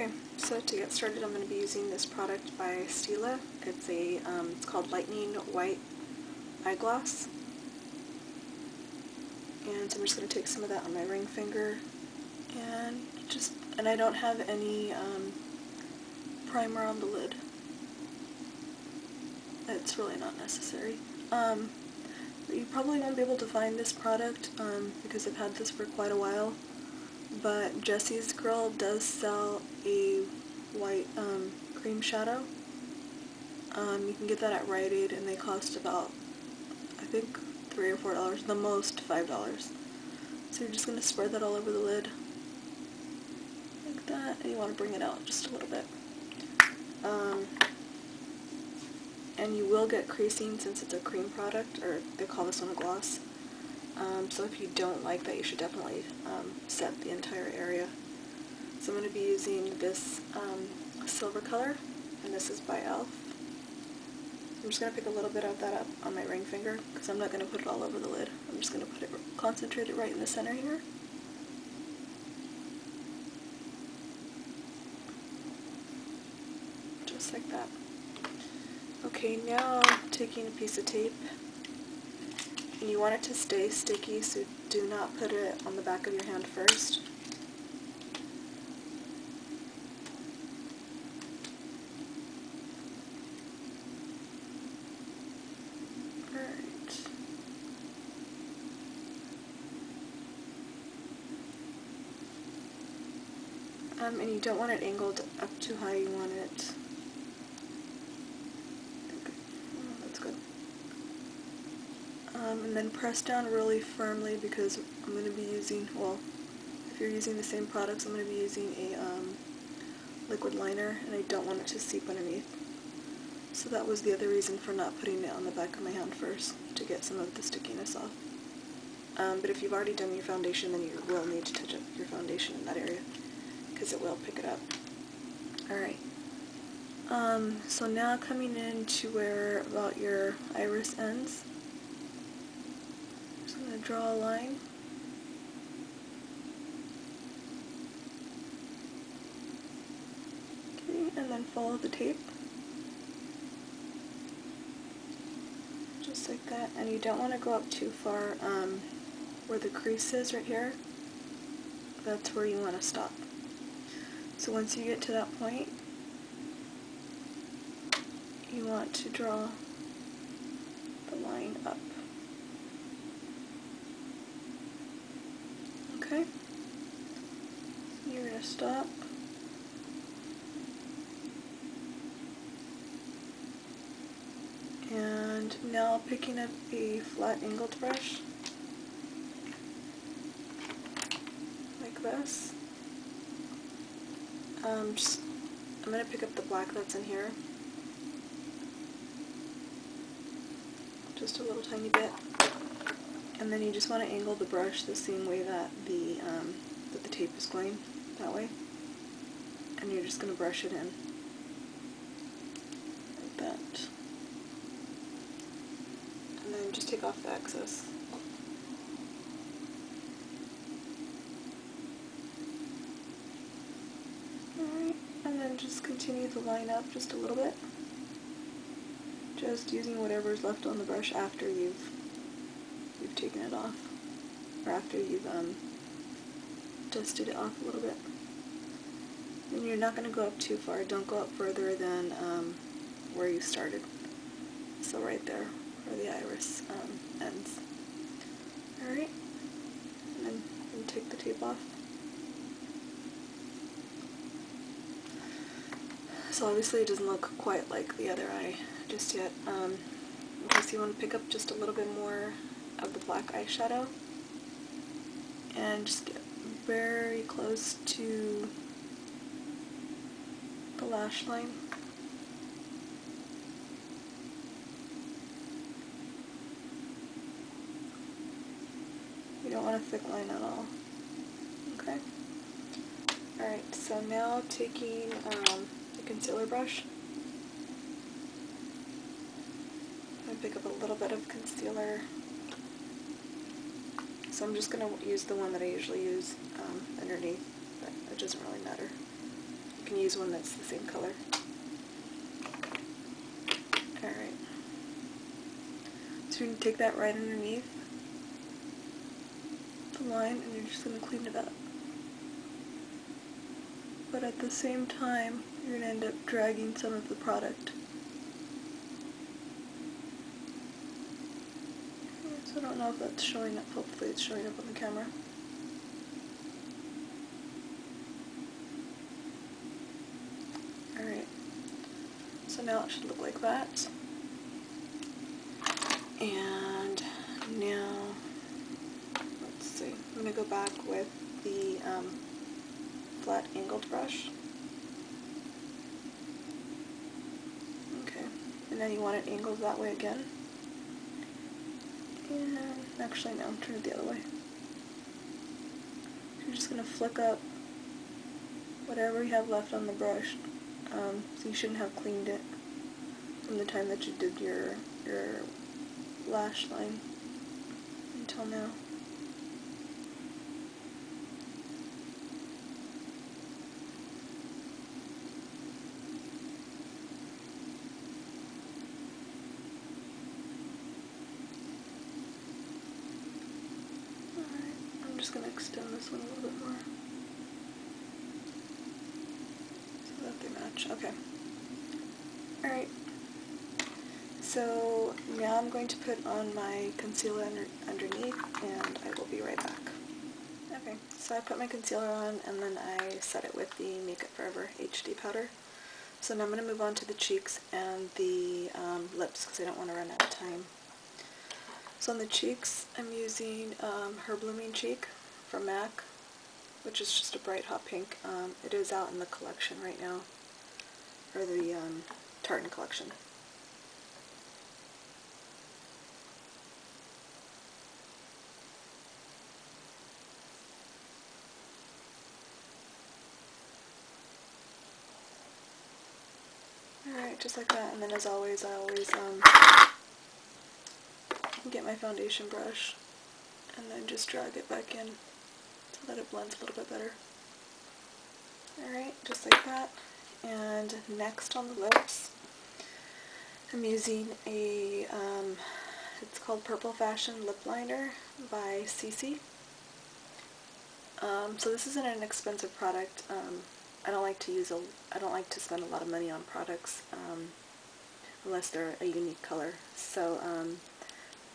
Okay, so to get started I'm going to be using this product by Stila. It's a, um, it's called Lightning White Eyegloss. And so I'm just going to take some of that on my ring finger and just, and I don't have any um, primer on the lid. It's really not necessary. Um, you probably won't be able to find this product um, because I've had this for quite a while but Jesse's Girl does sell a white um, cream shadow. Um, you can get that at Rite Aid and they cost about, I think, 3 or $4, the most $5. So you're just going to spread that all over the lid, like that, and you want to bring it out just a little bit. Um, and you will get creasing since it's a cream product, or they call this one a gloss. Um, so if you don't like that, you should definitely um, set the entire area. So I'm going to be using this um, silver color, and this is by e.l.f. I'm just going to pick a little bit of that up on my ring finger, because I'm not going to put it all over the lid. I'm just going to put it, concentrate it right in the center here. Just like that. Okay, now taking a piece of tape and you want it to stay sticky, so do not put it on the back of your hand first. Um, and you don't want it angled up too high, you want it Um, and then press down really firmly because I'm going to be using, well, if you're using the same products, I'm going to be using a um, liquid liner and I don't want it to seep underneath. So that was the other reason for not putting it on the back of my hand first, to get some of the stickiness off. Um, but if you've already done your foundation, then you will need to touch up your foundation in that area, because it will pick it up. Alright. Um, so now coming in to where about your iris ends, to draw a line. Okay, and then follow the tape. Just like that. And you don't want to go up too far um, where the crease is right here. That's where you want to stop. So once you get to that point, you want to draw the line up. Okay. You're going to stop. And now picking up a flat angled brush, like this. Um, just, I'm going to pick up the black that's in here. Just a little tiny bit. And then you just want to angle the brush the same way that the, um, that the tape is going, that way. And you're just going to brush it in. Like that. And then just take off the excess. Alright, and then just continue to line up just a little bit. Just using whatever's left on the brush after you've you've taken it off, or after you've um, dusted it off a little bit. And you're not going to go up too far. Don't go up further than um, where you started. So right there, where the iris um, ends. Alright, and then you take the tape off. So obviously it doesn't look quite like the other eye just yet. Um, in case you want to pick up just a little bit more of the black eyeshadow and just get very close to the lash line. You don't want a thick line at all. Okay? Alright, so now taking um, the concealer brush, to pick up a little bit of concealer so I'm just going to use the one that I usually use um, underneath, but it doesn't really matter. You can use one that's the same color. Alright. So you're going to take that right underneath the line and you're just going to clean it up. But at the same time, you're going to end up dragging some of the product. So I don't that's showing up. Hopefully it's showing up on the camera. Alright. So now it should look like that. And now, let's see, I'm going to go back with the um, flat angled brush. Okay, and then you want it angled that way again. And actually no, turn it the other way. You're just going to flick up whatever you have left on the brush. Um, so you shouldn't have cleaned it from the time that you did your, your lash line until now. Alright, I'm just going to extend this one a little bit more. So that they match. Okay. Alright. So now I'm going to put on my concealer under, underneath and I will be right back. Okay, so I put my concealer on and then I set it with the Make Up For Ever HD powder. So now I'm going to move on to the cheeks and the um, lips because I don't want to run out of time. So on the cheeks, I'm using um, Her Blooming Cheek from MAC, which is just a bright hot pink. Um, it is out in the collection right now, or the um, Tartan collection. Alright, just like that, and then as always, I always um, get my foundation brush and then just drag it back in so that it blends a little bit better. Alright, just like that. And next on the lips, I'm using a, um, it's called Purple Fashion Lip Liner by CiCi. Um, so this isn't an expensive product. Um, I don't like to use a, I don't like to spend a lot of money on products um, unless they're a unique color. So um,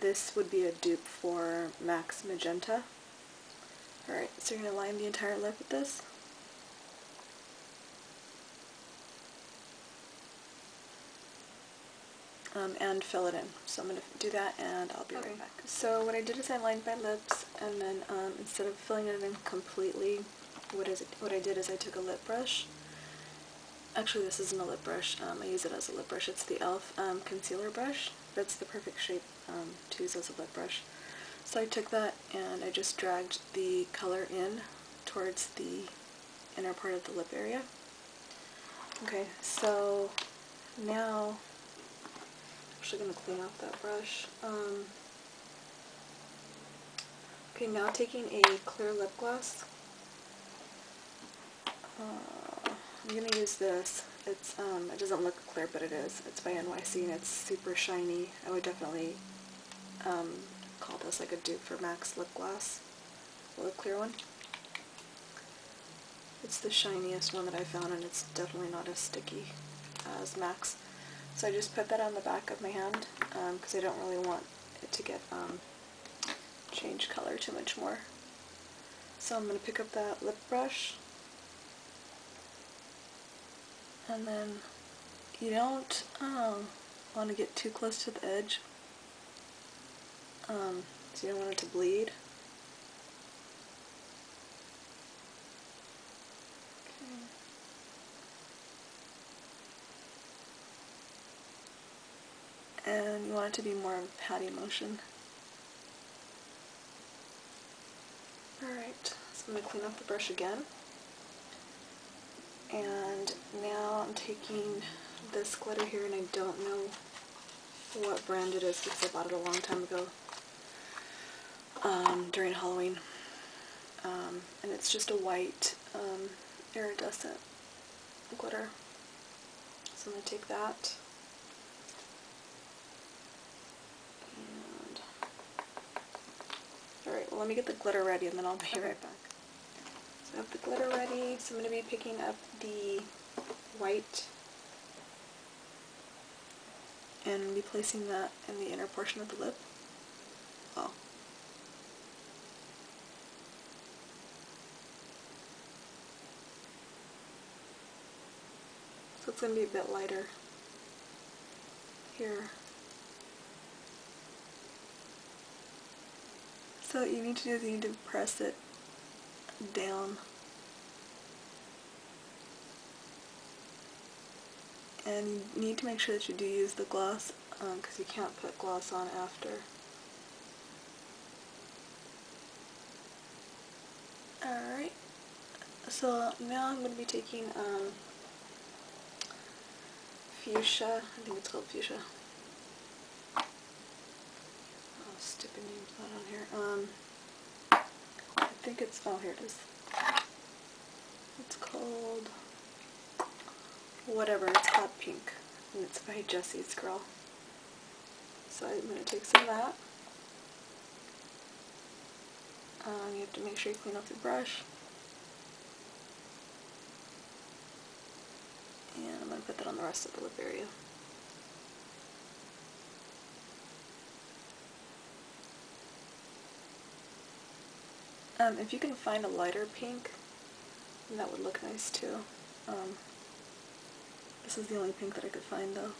this would be a dupe for MAC's Magenta. Alright, so you're going to line the entire lip with this. Um, and fill it in. So I'm going to do that and I'll be okay. right back. So what I did is I lined my lips and then um, instead of filling it in completely, what, is it, what I did is I took a lip brush. Actually this isn't a lip brush, um, I use it as a lip brush. It's the e.l.f. Um, concealer brush. That's the perfect shape um, to use as a lip brush. So I took that and I just dragged the color in towards the inner part of the lip area. Okay, so now I'm actually going to clean off that brush. Um, okay, now taking a clear lip gloss. Uh, I'm going to use this. It's um, It doesn't look clear, but it is. It's by NYC and it's super shiny. I would definitely um, this like a dupe for MAC's lip gloss. The clear one. It's the shiniest one that I found and it's definitely not as sticky as MAC's. So I just put that on the back of my hand because um, I don't really want it to get um, change color too much more. So I'm going to pick up that lip brush and then you don't um, want to get too close to the edge um, so you don't want it to bleed. and you want it to be more of a patty motion. Alright, so I'm going to clean off the brush again. And now I'm taking this glitter here and I don't know what brand it is because I bought it a long time ago um, during Halloween. Um, and it's just a white um, iridescent glitter. So I'm going to take that and alright, well let me get the glitter ready and then I'll be right back. So I have the glitter ready, so I'm going to be picking up the white and be placing that in the inner portion of the lip. Oh. Going to be a bit lighter here. So what you need to do is you need to press it down and you need to make sure that you do use the gloss because um, you can't put gloss on after. Alright, so now I'm going to be taking um, fuchsia, I think it's called fuchsia. Oh, stupid name's not on here. Um, I think it's, oh here it is. It's called whatever, it's hot pink. And it's by Jesse's Girl. So I'm going to take some of that. Um, you have to make sure you clean off your brush. And I'm going to put that on the rest of the lip area. Um, if you can find a lighter pink, that would look nice too. Um, this is the only pink that I could find though.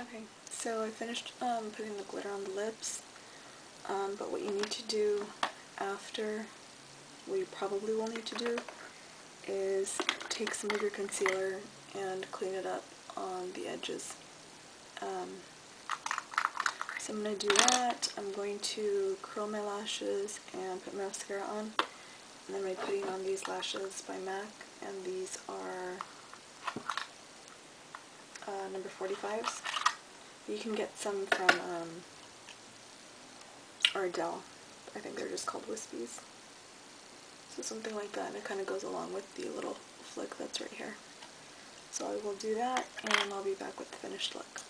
Okay, so I finished um, putting the glitter on the lips, um, but what you need to do after, what you probably will need to do, is take some of your concealer and clean it up on the edges. Um, so I'm going to do that. I'm going to curl my lashes and put mascara on. And then I'm putting on these lashes by MAC. And these are uh, number 45s. You can get some from um, Ardell. I think they're just called Wispies. So something like that. And it kind of goes along with the little flick that's right here. So I will do that and I'll be back with the finished look.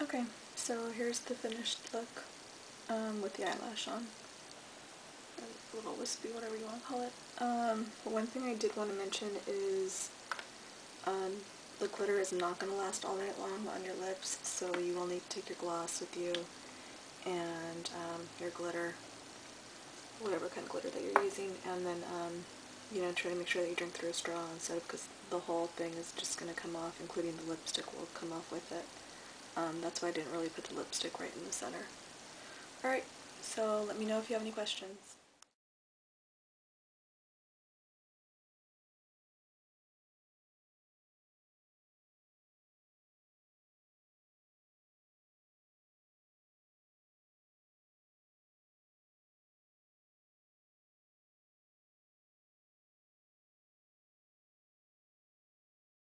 Okay. So here's the finished look um, with the eyelash on. A little wispy, whatever you want to call it. Um, one thing I did want to mention is um, the glitter is not going to last all night long on your lips, so you will need to take your gloss with you and um, your glitter, whatever kind of glitter that you're using, and then, um, you know, try to make sure that you drink through a straw instead of, because the whole thing is just going to come off, including the lipstick will come off with it. Um, that's why I didn't really put the lipstick right in the center. Alright, so let me know if you have any questions.